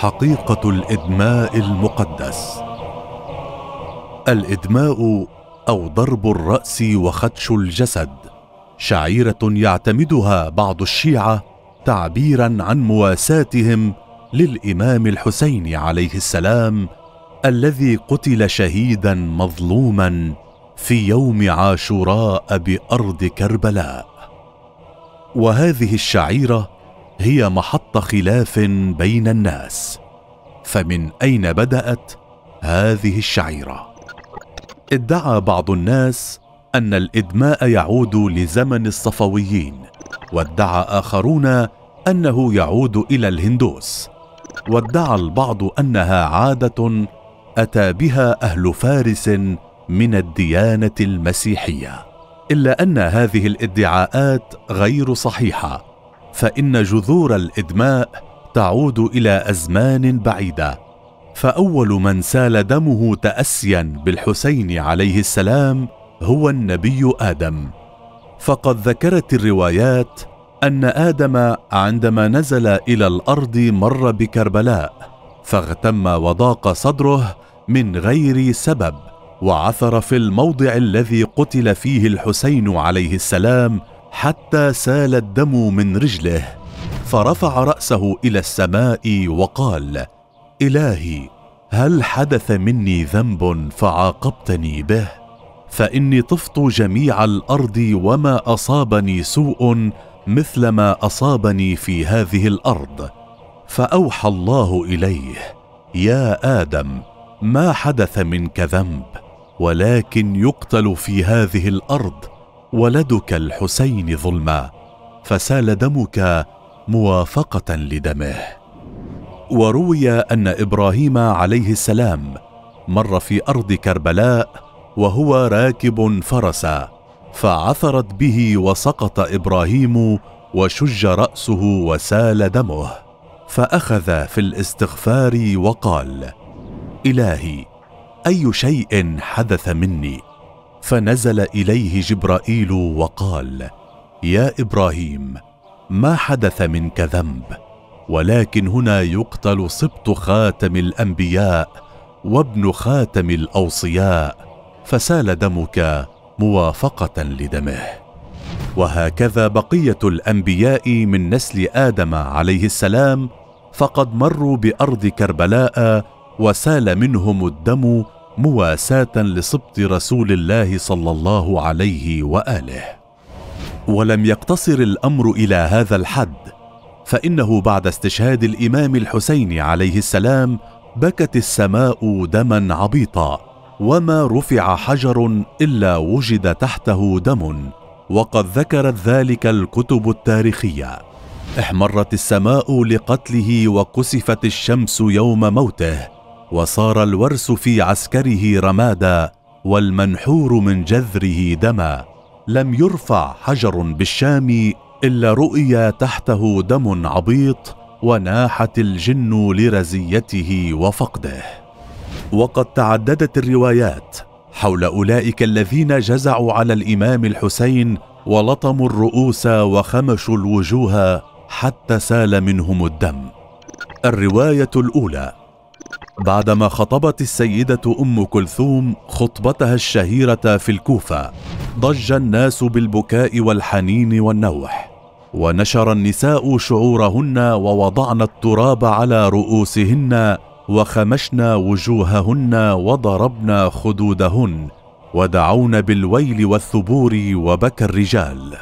حقيقة الإدماء المقدس. الإدماء أو ضرب الرأس وخدش الجسد. شعيرة يعتمدها بعض الشيعة تعبيرا عن مواساتهم للإمام الحسين عليه السلام الذي قتل شهيدا مظلوما في يوم عاشوراء بأرض كربلاء. وهذه الشعيرة هي محط خلاف بين الناس. فمن أين بدأت هذه الشعيرة؟ ادعى بعض الناس أن الإدماء يعود لزمن الصفويين وادعى آخرون أنه يعود إلى الهندوس. وادعى البعض أنها عادة أتى بها أهل فارس من الديانة المسيحية إلا أن هذه الادعاءات غير صحيحة. فإن جذور الإدماء تعود إلى أزمان بعيدة. فأول من سال دمه تاسيا بالحسين عليه السلام هو النبي آدم. فقد ذكرت الروايات أن آدم عندما نزل إلى الأرض مر بكربلاء فاغتم وضاق صدره من غير سبب وعثر في الموضع الذي قتل فيه الحسين عليه السلام حتى سال الدم من رجله فرفع رأسه إلى السماء وقال إلهي هل حدث مني ذنب فعاقبتني به؟ فإني طفت جميع الأرض وما أصابني سوء مثل ما أصابني في هذه الأرض. فأوحى الله إليه يا آدم ما حدث منك ذنب ولكن يقتل في هذه الأرض ولدك الحسين ظلما فسال دمك موافقة لدمه. وروي أن إبراهيم عليه السلام مر في أرض كربلاء وهو راكب فرسا فعثرت به وسقط إبراهيم وشج رأسه وسال دمه فأخذ في الاستغفار وقال إلهي أي شيء حدث مني؟ فنزل إليه جبرائيل وقال يا إبراهيم ما حدث منك ذنب؟ ولكن هنا يقتل سبط خاتم الأنبياء وابن خاتم الأوصياء فسال دمك موافقة لدمه. وهكذا بقية الأنبياء من نسل آدم عليه السلام فقد مروا بأرض كربلاء وسال منهم الدم مواساة لسبط رسول الله صلى الله عليه وآله. ولم يقتصر الأمر إلى هذا الحد فإنه بعد استشهاد الإمام الحسين عليه السلام بكت السماء دما عبيطا وما رفع حجر إلا وجد تحته دم وقد ذكرت ذلك الكتب التاريخية. احمرت السماء لقتله وكسفت الشمس يوم موته وصار الورس في عسكره رمادا والمنحور من جذره دما. لم يرفع حجر بالشام إلا رؤي تحته دم عبيط وناحت الجن لرزيته وفقده. وقد تعددت الروايات حول أولئك الذين جزعوا على الإمام الحسين ولطموا الرؤوس وخمشوا الوجوه حتى سال منهم الدم. الرواية الأولى بعدما خطبت السيدة أم كلثوم خطبتها الشهيرة في الكوفة ضج الناس بالبكاء والحنين والنوح ونشر النساء شعورهن ووضعن التراب على رؤوسهن وخمشن وجوههن وضربن خدودهن ودعون بالويل والثبور وبكى الرجال.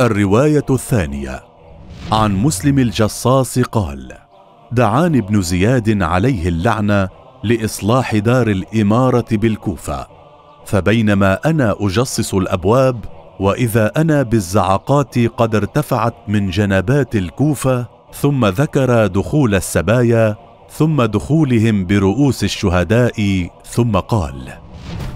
الرواية الثانية عن مسلم الجصاص قال دعاني ابن زياد عليه اللعنه لإصلاح دار الإمارة بالكوفة فبينما أنا أجصص الأبواب وإذا أنا بالزعقات قد ارتفعت من جنبات الكوفة ثم ذكر دخول السبايا ثم دخولهم برؤوس الشهداء ثم قال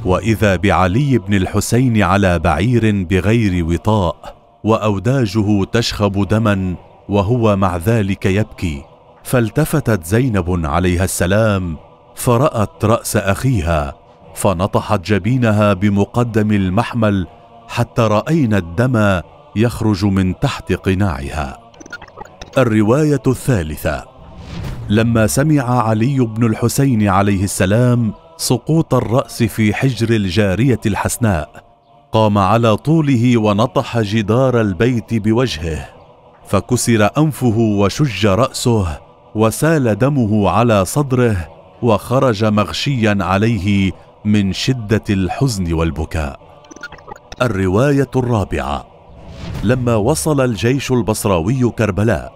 وإذا بعلي بن الحسين على بعير بغير وطاء وأوداجه تشخب دما وهو مع ذلك يبكي فالتفتت زينب عليها السلام فرأت رأس أخيها فنطحت جبينها بمقدم المحمل حتى رأينا الدم يخرج من تحت قناعها. الرواية الثالثة لما سمع علي بن الحسين عليه السلام سقوط الرأس في حجر الجارية الحسناء قام على طوله ونطح جدار البيت بوجهه فكسر أنفه وشج رأسه وسال دمه على صدره وخرج مغشيا عليه من شدة الحزن والبكاء. الرواية الرابعة لما وصل الجيش البصراوي كربلاء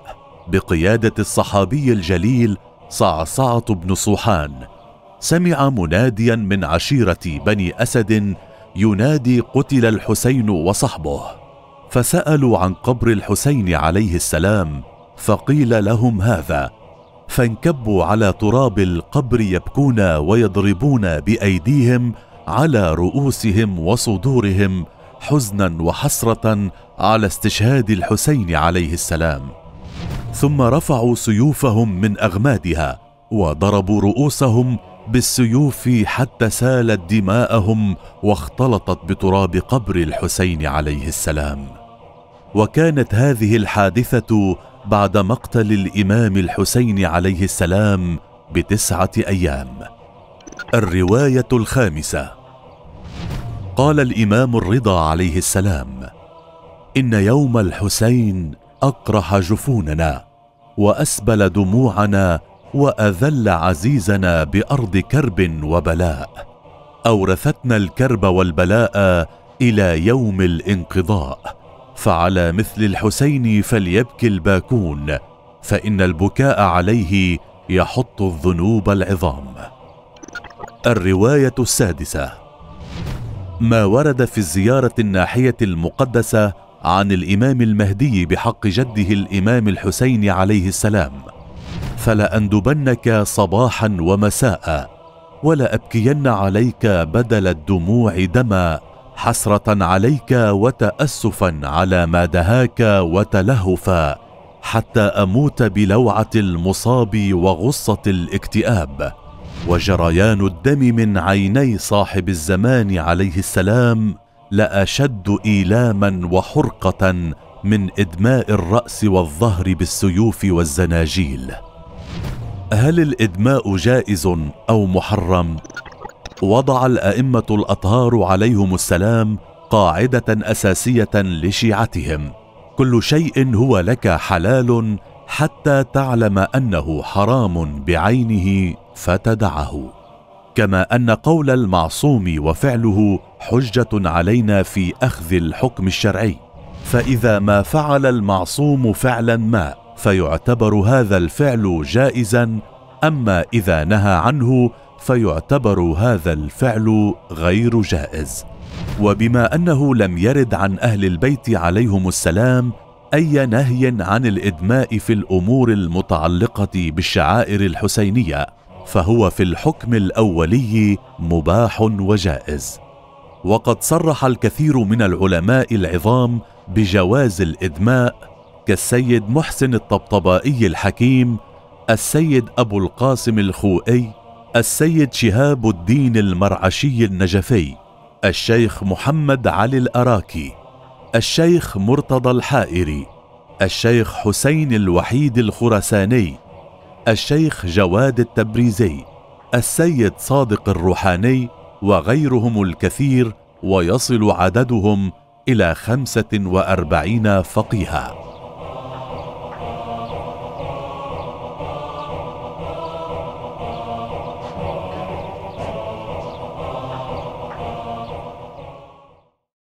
بقيادة الصحابي الجليل صعصعة بن صوحان سمع مناديا من عشيرة بني أسد ينادي قتل الحسين وصحبه. فسألوا عن قبر الحسين عليه السلام فقيل لهم هذا فانكبوا على تراب القبر يبكون ويضربون بأيديهم على رؤوسهم وصدورهم حزنا وحسرة على استشهاد الحسين عليه السلام. ثم رفعوا سيوفهم من أغمادها وضربوا رؤوسهم بالسيوف حتى سالت دماءهم واختلطت بتراب قبر الحسين عليه السلام. وكانت هذه الحادثة بعد مقتل الإمام الحسين عليه السلام بتسعة أيام. الرواية الخامسة. قال الإمام الرضا عليه السلام إن يوم الحسين أقرح جفوننا وأسبل دموعنا وأذل عزيزنا بأرض كرب وبلاء. أورثتنا الكرب والبلاء إلى يوم الانقضاء. فعلى مثل الحسين فليبكي الباكون فإن البكاء عليه يحط الذنوب العظام. الرواية السادسة. ما ورد في الزيارة الناحية المقدسة عن الإمام المهدي بحق جده الإمام الحسين عليه السلام. فلاندبنك صباحا ومساء ولابكين عليك بدل الدموع دما حسرة عليك وتاسفا على ما دهاك وتلهفا حتى أموت بلوعة المصاب وغصة الاكتئاب. وجريان الدم من عيني صاحب الزمان عليه السلام لأشد إيلاما وحرقة من إدماء الرأس والظهر بالسيوف والزناجيل. هل الإدماء جائز أو محرم؟ وضع الأئمة الأطهار عليهم السلام قاعدة أساسية لشيعتهم. كل شيء هو لك حلال حتى تعلم أنه حرام بعينه فتدعه. كما أن قول المعصوم وفعله حجة علينا في أخذ الحكم الشرعي. فإذا ما فعل المعصوم فعلا ما فيعتبر هذا الفعل جائزا. أما إذا نهى عنه فيعتبر هذا الفعل غير جائز. وبما أنه لم يرد عن أهل البيت عليهم السلام أي نهي عن الإدماء في الأمور المتعلقة بالشعائر الحسينية فهو في الحكم الأولي مباح وجائز. وقد صرح الكثير من العلماء العظام بجواز الإدماء كالسيد محسن الطبطبائي الحكيم السيد أبو القاسم الخوئي السيد شهاب الدين المرعشي النجفي الشيخ محمد علي الأراكي الشيخ مرتضى الحائري الشيخ حسين الوحيد الخرساني الشيخ جواد التبريزي السيد صادق الروحاني وغيرهم الكثير ويصل عددهم إلى خمسة وأربعين فقيها.